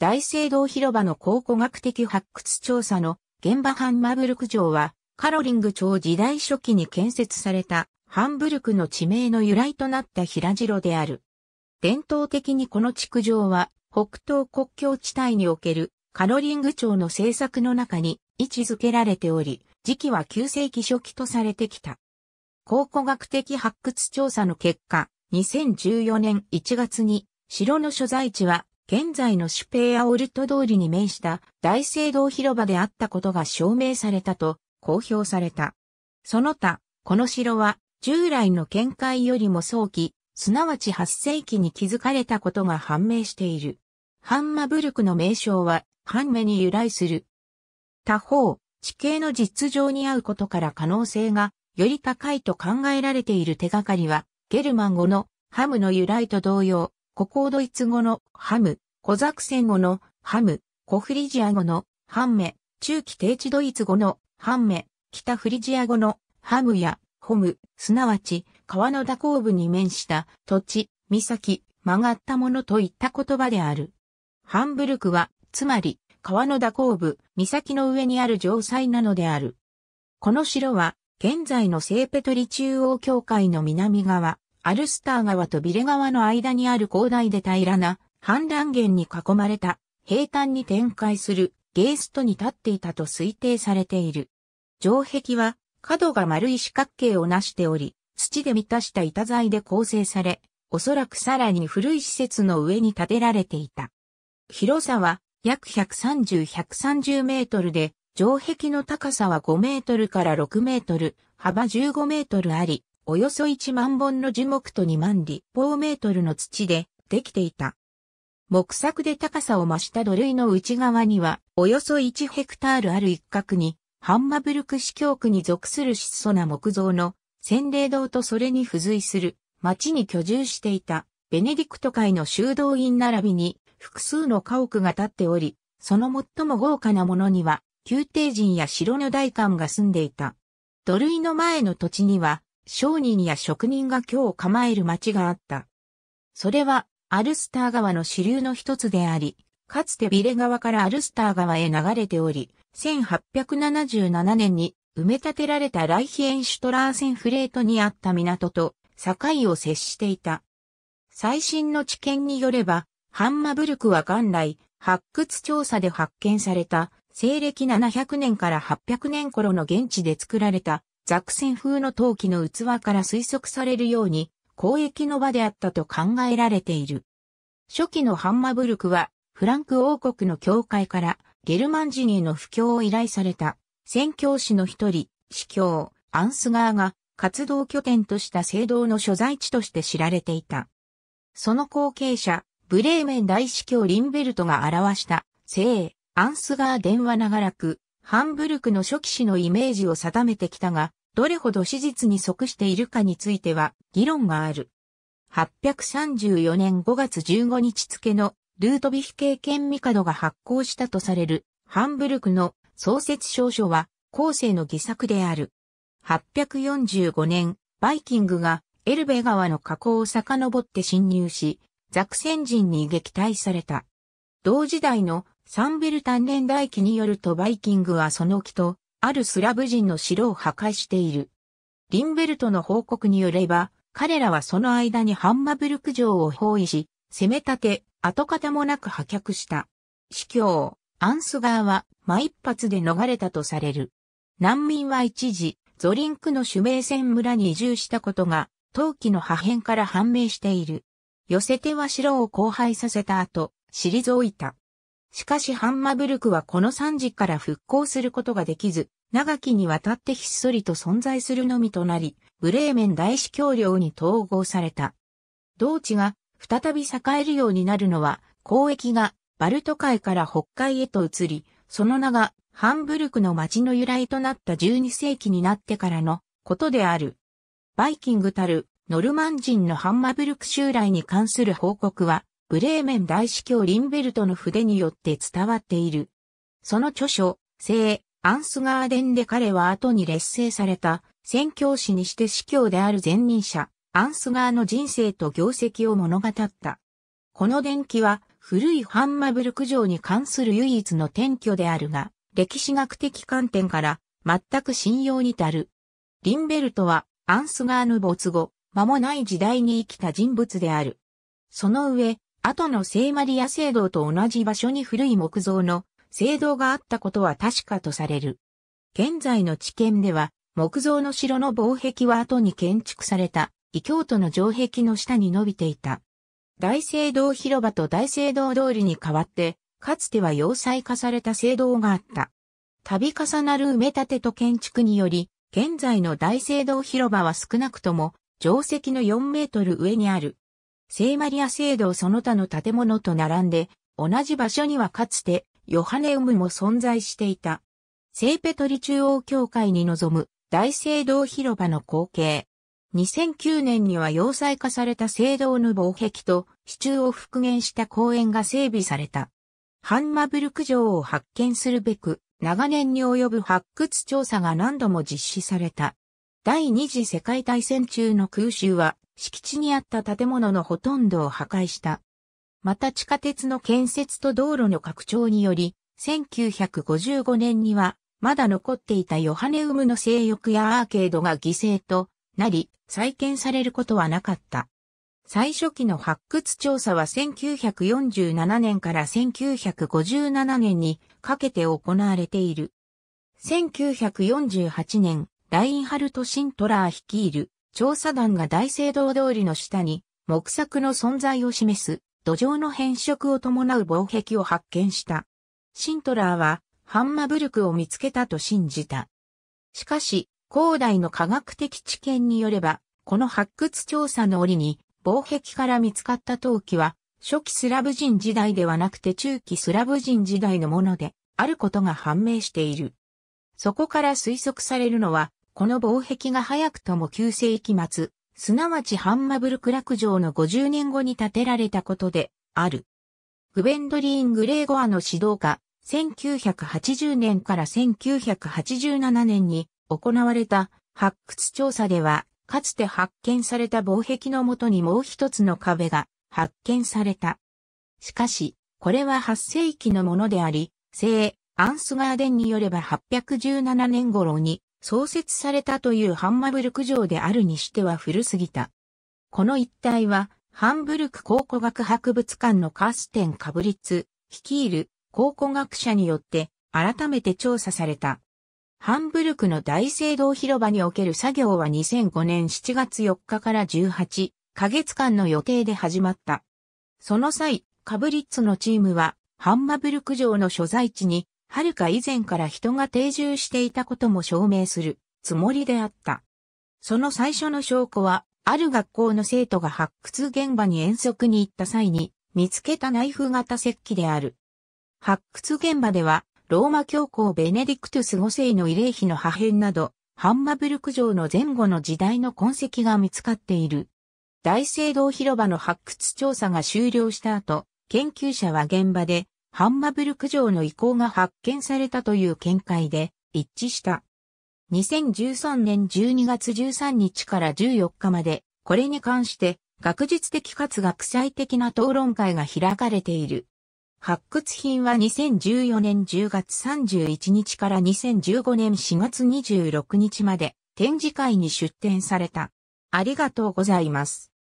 大聖堂広場の考古学的発掘調査の現場ハンマブルク城は、カロリング朝時代初期に建設されたハンブルクの地名の由来となった平城である。伝統的にこの築城は北東国境地帯におけるカロリング町の政策の中に位置づけられており、時期は9世紀初期とされてきた。考古学的発掘調査の結果、2014年1月に城の所在地は現在のシュペーアオルト通りに面した大聖堂広場であったことが証明されたと公表された。その他、この城は従来の見解よりも早期、すなわち8世紀に築かれたことが判明している。ハンマブルクの名称は、ハンメに由来する。他方、地形の実情に合うことから可能性がより高いと考えられている手がかりは、ゲルマン語のハムの由来と同様、古高ドイツ語のハム、コザクセン語のハム、コフリジア語のハンメ、中期低地ドイツ語のハンメ、北フリジア語のハムやホム、すなわち川の蛇行部に面した土地、岬、曲がったものといった言葉である。ハンブルクは、つまり、川の蛇行部、岬の上にある城塞なのである。この城は、現在の聖ペトリ中央教会の南側、アルスター川とビレ川の間にある広大で平らな、反乱源に囲まれた、平坦に展開する、ゲーストに立っていたと推定されている。城壁は、角が丸い四角形を成しており、土で満たした板材で構成され、おそらくさらに古い施設の上に建てられていた。広さは約130-130メートルで、城壁の高さは5メートルから6メートル、幅15メートルあり、およそ1万本の樹木と2万立方メートルの土でできていた。木作で高さを増した土塁の内側には、およそ1ヘクタールある一角に、ハンマブルク市教区に属する質素な木造の洗礼堂とそれに付随する町に居住していたベネディクト会の修道院並びに複数の家屋が建っており、その最も豪華なものには、宮廷人や城の大官が住んでいた。土塁の前の土地には、商人や職人が今日構える町があった。それは、アルスター川の支流の一つであり、かつてビレ川からアルスター川へ流れており、1877年に埋め立てられたライヒエンシュトラーセンフレートにあった港と境を接していた。最新の知見によれば、ハンマブルクは元来、発掘調査で発見された、西暦700年から800年頃の現地で作られた、ザクセン風の陶器の器から推測されるように、交易の場であったと考えられている。初期のハンマブルクは、フランク王国の教会からゲルマン人への布教を依頼された、宣教師の一人、司教、アンスガーが活動拠点とした聖堂の所在地として知られていた。その後継者、ブレーメン大司教リンベルトが表した聖アンスガー電話長らくハンブルクの初期史のイメージを定めてきたが、どれほど史実に即しているかについては議論がある。834年5月15日付のルートビフ経験帝が発行したとされるハンブルクの創設証書は後世の偽作である。845年、バイキングがエルベ川の河口を遡って侵入し、ザクセン人に撃退された。同時代のサンベルタン年代記によるとバイキングはその木と、あるスラブ人の城を破壊している。リンベルトの報告によれば、彼らはその間にハンマブルク城を包囲し、攻め立て、跡形もなく破却した。司教、アンスガーは、間一髪で逃れたとされる。難民は一時、ゾリンクの主名戦村に移住したことが、陶器の破片から判明している。寄せては城を荒廃させた後、退いた。しかしハンマブルクはこの惨事から復興することができず、長きにわたってひっそりと存在するのみとなり、ブレーメン大司教領に統合された。同地が再び栄えるようになるのは、交易がバルト海から北海へと移り、その名がハンブルクの町の由来となった12世紀になってからのことである。バイキングたるノルマン人のハンマブルク襲来に関する報告は、ブレーメン大司教リンベルトの筆によって伝わっている。その著書、聖アンスガーデンで彼は後に劣勢された宣教師にして司教である前任者、アンスガーの人生と業績を物語った。この伝記は、古いハンマブルク城に関する唯一の転居であるが、歴史学的観点から全く信用に足る。リンベルトはアンスガーヌ没後、間もない時代に生きた人物である。その上、後の聖マリア聖堂と同じ場所に古い木造の聖堂があったことは確かとされる。現在の知見では、木造の城の防壁は後に建築された異教徒の城壁の下に伸びていた。大聖堂広場と大聖堂通りに代わって、かつては要塞化された聖堂があった。度重なる埋め立てと建築により、現在の大聖堂広場は少なくとも城石の4メートル上にある。聖マリア聖堂その他の建物と並んで、同じ場所にはかつてヨハネウムも存在していた。聖ペトリ中央教会に臨む大聖堂広場の光景。2009年には要塞化された聖堂の防壁と支柱を復元した公園が整備された。ハンマブルク城を発見するべく、長年に及ぶ発掘調査が何度も実施された。第二次世界大戦中の空襲は敷地にあった建物のほとんどを破壊した。また地下鉄の建設と道路の拡張により、1955年にはまだ残っていたヨハネウムの性欲やアーケードが犠牲となり、再建されることはなかった。最初期の発掘調査は1947年から1957年にかけて行われている。1948年、ラインハルト・シントラー率いる調査団が大聖堂通りの下に木作の存在を示す土壌の変色を伴う防壁を発見した。シントラーはハンマブルクを見つけたと信じた。しかし、広大の科学的知見によれば、この発掘調査の折に防壁から見つかった陶器は初期スラブ人時代ではなくて中期スラブ人時代のものであることが判明している。そこから推測されるのはこの防壁が早くとも9世紀末、すなわちハンマブルクラク城の50年後に建てられたことで、ある。グベンドリーン・グレーゴアの指導下、1980年から1987年に行われた発掘調査では、かつて発見された防壁のもとにもう一つの壁が発見された。しかし、これは8世紀のものであり、聖アンスガーデンによれば817年頃に創設されたというハンマブルク城であるにしては古すぎた。この一帯は、ハンブルク考古学博物館のカーステン・カブリッツ、率いる考古学者によって改めて調査された。ハンブルクの大聖堂広場における作業は2005年7月4日から18ヶ月間の予定で始まった。その際、カブリッツのチームは、ハンマブルク城の所在地にはるか以前から人が定住していたことも証明するつもりであった。その最初の証拠は、ある学校の生徒が発掘現場に遠足に行った際に見つけたナイフ型石器である。発掘現場では、ローマ教皇ベネディクトゥス5世の慰霊碑の破片など、ハンマブルク城の前後の時代の痕跡が見つかっている。大聖堂広場の発掘調査が終了した後、研究者は現場でハンマブルク城の遺構が発見されたという見解で一致した。2013年12月13日から14日まで、これに関して学術的かつ学際的な討論会が開かれている。発掘品は2014年10月31日から2015年4月26日まで展示会に出展された。ありがとうございます。